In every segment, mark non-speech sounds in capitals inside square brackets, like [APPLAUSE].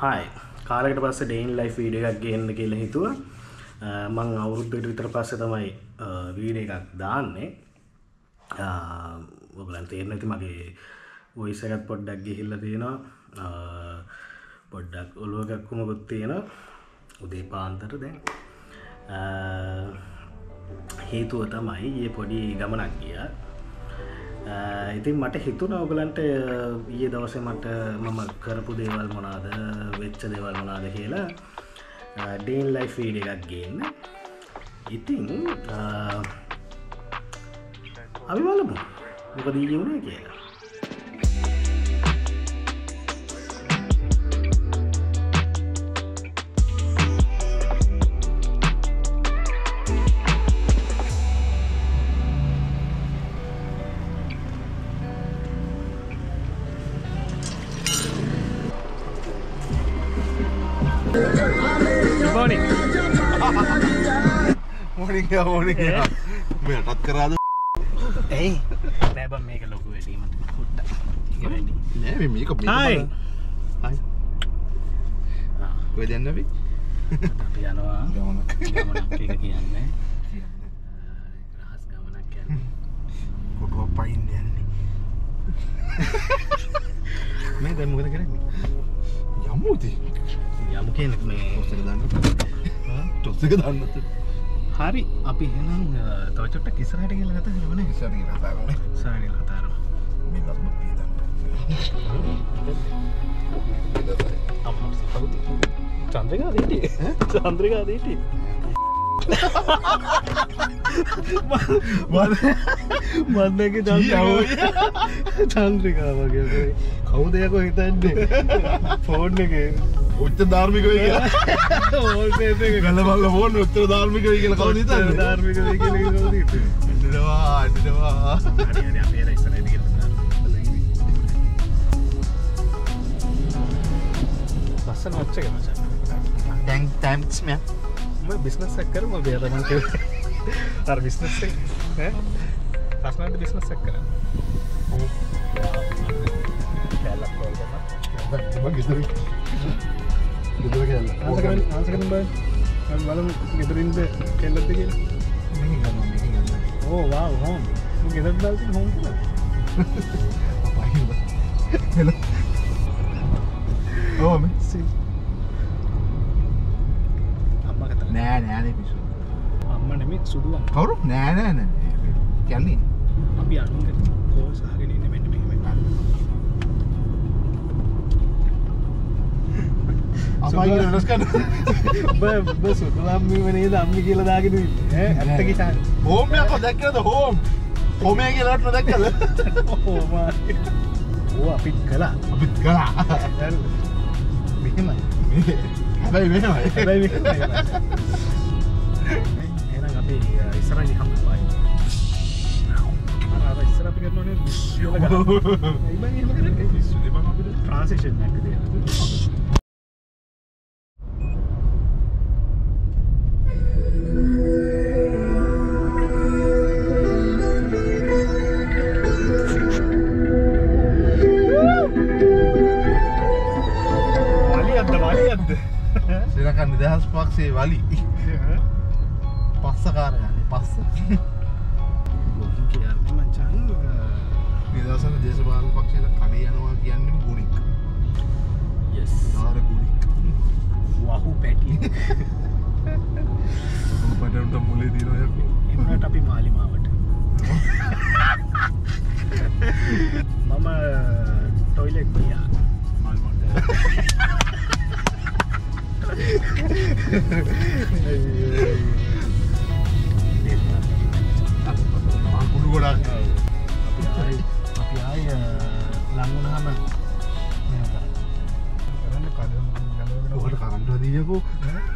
හයි කාලකට පස්ස ඩේන් ලයි් වීඩ එකක් ගන්න කියල හිතුව මං අවුරුද්ධට විතර පස්ස තමයි වීඩ එකක් දාන්නේ. ඔගලන් තේරන ඇති මගේ ඔයිසකත් පොඩ්ඩක් ගිහිල්ල තියෙනවා. පොඩ්ඩක් ඔලුවගක්කුම ගොත් තියෙන උදේ පාන්තර දැන්. හේතුව තමයි ඒ පොඩි ගමනක් ගිය. ඉතින් මට හිතුන ඔගලන්ට ඊය දවස මට මම කරපු දේවල් මොනාද වෙච්ච දේවල් මොනාද කියලා ඩේන් ලයි ෆීඩ එකක් ගන්න. ඉතින් අපි බලමු. මොකද ඊය වුණේ කියලා. මොනික මොනික මේ අටත් කරාද? ඇයි නැබ මේක ලොකු වැඩීමට පුට්ට නෑ මේක හයි. ඔය දෙන්නවි අපි? යනවා. ගමනක්. කියන්න රහස් ගමනක් යන්න කොටුව පයින් යන්නේ. මේ දැම්මකද කරන්න? යමුති යමු කියනක මේ ඔස්සක දන්න. ටොස්සක දන්නත හරි අපි හෙනම් තවචොට්ට කිසරට කියල ගත කරන රතාගන සාඩි පීදන්න චන්ද්‍රකා දීට. චන්ද්‍රකා දීට. මන්නක චන්ද්‍රිකා වගේ. කවු දෙයක හිතන්නේ? [LAUGHS] ෆෝන් එක උච්ච ධර්මික වේ ගල බල්ල ෝන් උත්තර ධර්මික වේ කියල කවද තන්න ධර්මික ඩවා අඩවා ලස්සන වච්චක මචන් ටැන් තැම්ස් මෙ බිස්නස් එක්කරම බේරමන් අර බිස්නස් පස්නට බිස්නස් එක්. කර ගෙදර ගෙදර කියන්න ආසකන බ බලමු ගෙදරින්ද කෙල්ලත්ද කිය ඕ වා හෝම් ගෙදර දල්ති හෝම් ඕම අම්ම කත නෑ නෑන පිසු අම්ම නෙමෙත් සුදුවම් කවරු නෑනෑන කැන්නේ අපි අනුග කෝසාගෙන ඉන්න මෙට මෙහෙම අමයි රස්කන්න [LAUGHS] බ සුදුලම්මි වනේ දම්මි කියල දාගෙන ඇත්තකි චන් හෝමයක දැක්කද? හෝම්. හොමය කියලට දැක්කල [LAUGHS] ඕ අපිත් කලා අපිත් කලා මෙහෙමයි. හැබැයි මෙමයි හැබැයි. එහෙනම් අපි ඉස්සරහින් හම් බයි අර ඉස්සර අපි කරනෝනේ විශ්වල ගන්න ඉබන් පක්ෂේ වලි. පස්ස කාරයන්නේ පස්ස. කියන්නේ මචන් නිදසන දේශපාල පක්ෂයට කඩේ යනවා කියන්නේ ගුණික් නාර ගුණික් වහු පැටි පටට මුලේ දීනයක් එමට අපි මාලිමාවට [LAUGHS] මම ටොයිලෙක් ගියා කුඩු ගොඩක් අපි ආයි අපි ආය ලංගුණහම ඔකට කරන්ට දීයකෝ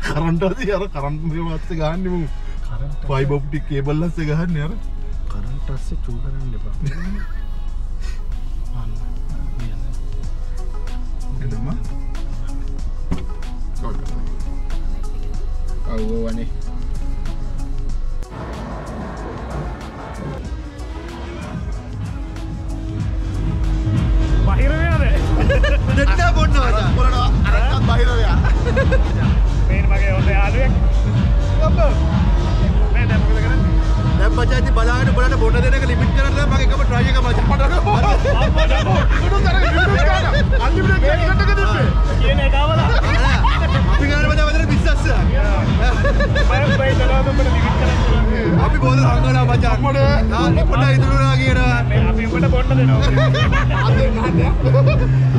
කරන්ටදී අර කරන්ට මත්ත ගන්නමු පයි බොප්ටි කේබල්ලස්ස ගහන්න අර කරන්ටස්සේ චූ කරන්න එපා ඔව්ව වනේ බහිරවයාද දෙන්න බොන්න අරත් බහිර මේ මගේ ඔන්න යාලුවෙක් මේ දැන් මොකද කරන්නේ දැන් ඉතින් බලාගෙන බලන්න බොන්න දෙන එක ලිමිට් දැන් මගේ එකම try එක මචං මට අම්මා දමෝ උඩු විඩියෝ ගන්න අන්ලිමිටඩ් එකකට එක දෙන්නේ කියන එකවලා අපි ගන්න මචං වදන බිස්නස් මම බයි දලාව උඹට ලිමිට් කරන්නේ අපි බෝල හංගලා මචං අම්මඩ ආ ඉපට ඉතුරුනා කියනවා මේ අපි උඹට බොන්න දෙනවා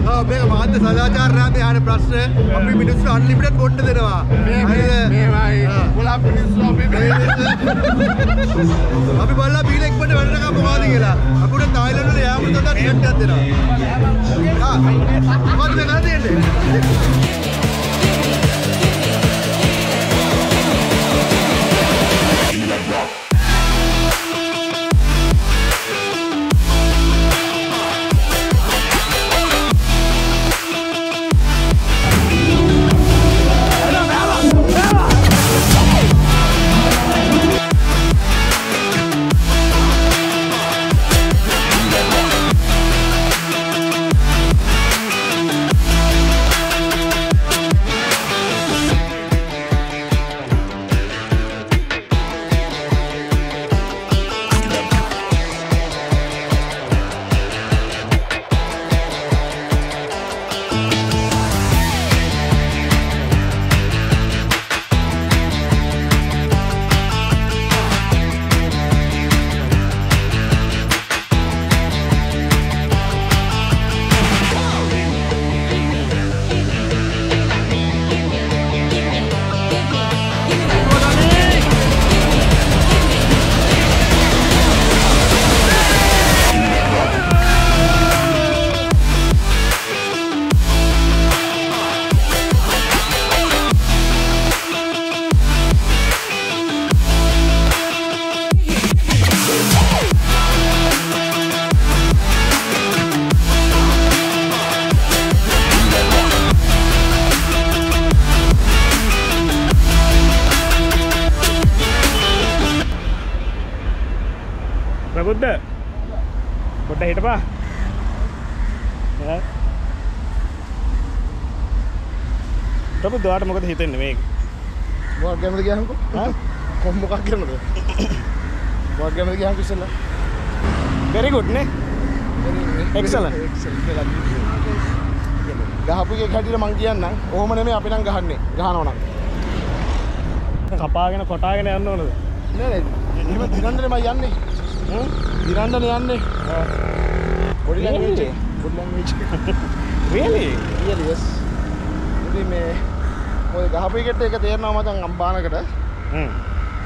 ආ මේක මාධ්‍ය සදාචාරණාන්තේ ආන ප්‍රශ්න අපි මිනිස්සු අන්ලිමිටඩ් බොන්න දෙනවා මේමයි ගොලා මිනිස්සු අපි අපි බලලා බීල එක්පට වැඩනකම් මොකද කියලා අපිට තායිලන්ඩ් වල යාම තොට ටිකට් එකක් දෙනවා ආ මොකද කරලා පොඩ්ඩ හිටපා. ප්‍රබුද්ධ වාට මොකද හිතෙන්නේ මේක? මොකක් ගැනද කියන්නකෝ? කොම් මොකක් ගැනද මොකක් ගැනද කියන්නකෝ ඉස්සෙල්ලා? Very good නේ? Excellent. ගහපු එක හැටියට මං කියන්නම්. ඔහොම නෙමෙයි අපි නම් ගහන්නේ. ගහනවා නම්. කපාගෙන කොටාගෙන යන්න ඕනද? නෑ නෑ. එහෙම දිරන්නනේ මම යන්නේ දිරන්නනේ යන්නේ. yes. ඉතින් මේ ඔය ගහපු එකට ඒක තේරෙනවා මචං අම්බානකට.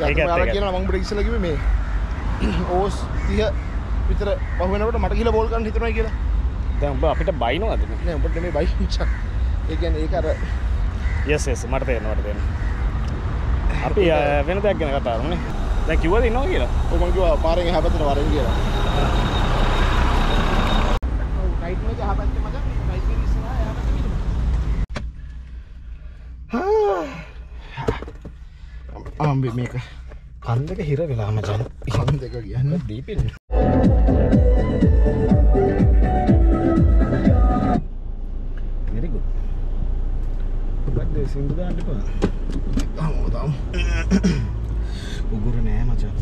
එක. උඹට ඉස්සෙල්ලා කිව්වේ මේ [CLEARS THROAT] ඕස් 30 විතර පහු වෙනකොට මට ගිහලා බෝල් ගන්න හිතනවා කියලා. උඹ අපිට බයිනවද? උඹට නෙමෙයි බයි මචං ඒ අර යස් යස් මට තේරෙනවා මට තේරෙනවා. අපි වෙන දෙයක් ගැන කතා කරමුනේ දැන් කිව්වද ඉන්නවා කියලා? ඔය මං කිව්වා පාරෙන් එහා පැත්තට වරෙන් කියලා. රයිට් එක එහා පැත්තේ මචං රයිට් එක ඉස්සරහා එහා පැත්තේ පිටම ආම්බේ මේක කන් දෙක හිර වෙලා මචන්. කන් දෙක කියන්නේ දීපින්. Very good. මොකක්ද සින්දු දාන්න එපා? ආමෝදාම් උගුර නෑ මචන්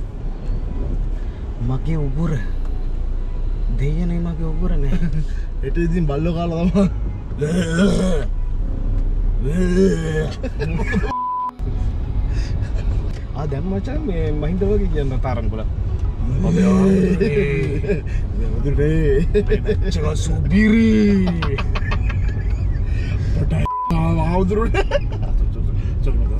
මගේ උගුර. දෙයනේ මගේ උගුර නෑ. [LAUGHS] එට ඉතින් බල්ලෝ කාලා තමා [LAUGHS] ආ දැන් මචන් මේ මහින්ද වගේ කියන්න තරන්ගුල මුදුරේ සුබිරි. ආවදුරුට [LAUGHS] ගෑන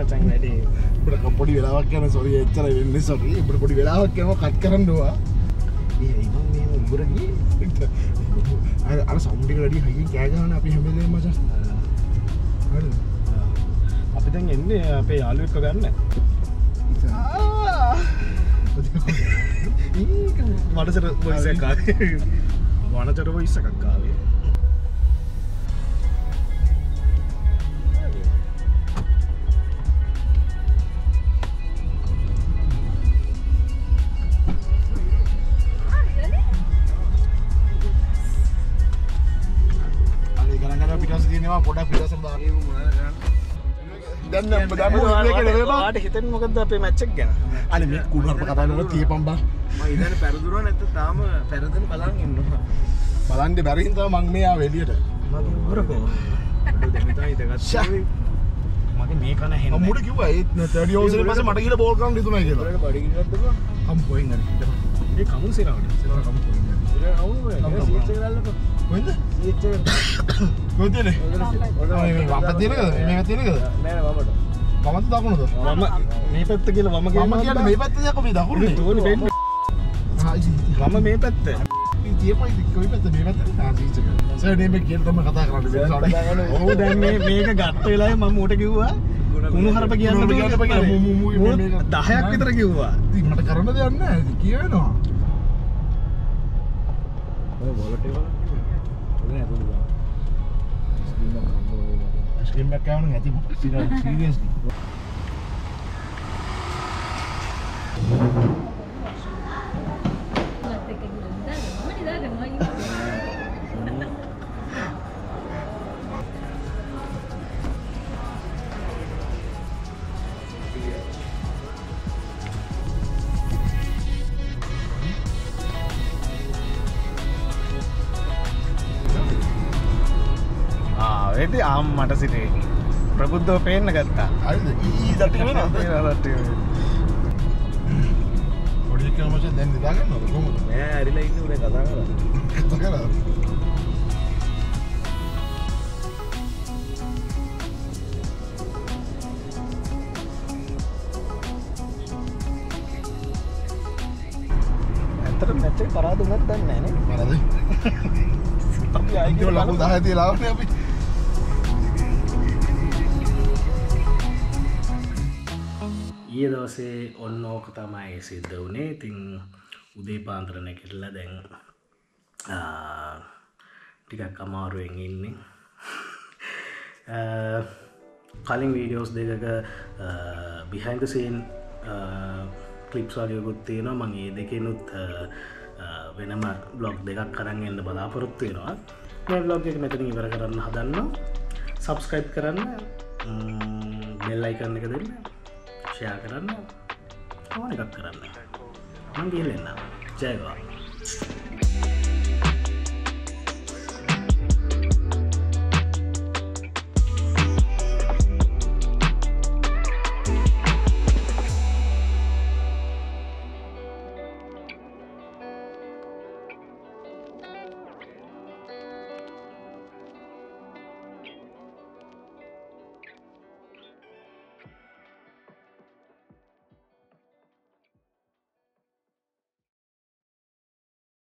මචන් වැඩේ පොඩි වෙලාවක් යන සොරි එච්චර වෙන්න සොරි ඉට පොඩි වෙලාවක් යම කත් කරන්නවා ඉම මේ උගුරගේ අර සම්ටික වැඩි හකි කෑගන අපි හැමලේ මච අපි දැන් එන්නේ අපේ යාලුවෙක්ක ගන්න මටසර වනචර වයිස්සකක්කාවේ අ පොඩක් දැන් වාට හිතන් මොකද අපේ මැච්චක් ගැන? අන මේ කුණර්ප කතානට තියපම් බා. ඉදන පැරදුරුව නැත තාම පැරදන බලන් ඉන්නවා බලන්ඩ බැරිහින්තව මං මේයා වෙලියට. මගේ හොරකෝ මගේ මේ කන හෙ මුට කිව ඒත් ටඩියෝසල පස මට කියල. බෝල්කම් ිතුන කියලා බඩිගත්තුම කම් පොයින් ඒ කමුන් කොතින අප තියනකද මේ තියනකද පමත දකුණද මම මේ පැත්ත කියල මම මම කියට මේ පැත්ත යක මේ දකුණ තෝනි පෙන්ඩ මම මේ පැත්ත තියපයි කොයි පැත්ත මේ පැත්ත සනේම කියල්ටම කතා කරන්න ඔහු දැන් මේ මේක ගත්ත වෙලා මම මෝට කිව්වා කුණු හරප කියන්න කුණු හරප කියන්න මු- මු- මු- මූ මේක- දහයක් විතර කිව්වා මට කරන්න දෙයන්න ඇති කියනවා ස්කීම්ක් කවන ඇති සිරියස් ආවෙති ආම් මට සිටේ ප්‍රබුද්ධව පේන්න ගත්තා. හරිද? ඊ දටි පොඩි මච දැන් නිදාගන්න කොමද ඇරිලා ඉන්න උනේ කතා කර කත කර ඇතට නැච්ච පරාදුමත් දන්න න පරද. අපි අයික ලකු දහති ලාවන අපි ඒ දවසේ ඔන්න ඕක තමයි සිද්ධ වනේ. ඉතිං උදේ පාන්තරණ කෙල්ල දැන් ආ, ටිකක් අමාරුවෙන් ඉන්නේ. [LAUGHS] ආ, කලින් වීඩියෝස් දෙකක බිහන්දසීන් කලිප්ස් වගයකුත් තියෙනවා. මං ඒ දෙකනුත් වෙනම බ්ලොග් දෙකක් කරන්න එන්න බලාපොරොත්තුවෙනවා මේ බ්ලොග් එක මෙතන ඉවර කරන්න හදන්න. සබස්ක්‍රයිබ් කරන්න. බෙල්ලයි කරන්න එක දෙන්න. ෂයා කරන්න. ඕන එකක් කරන්න. මං ගිල්ලෙන්න ජයවා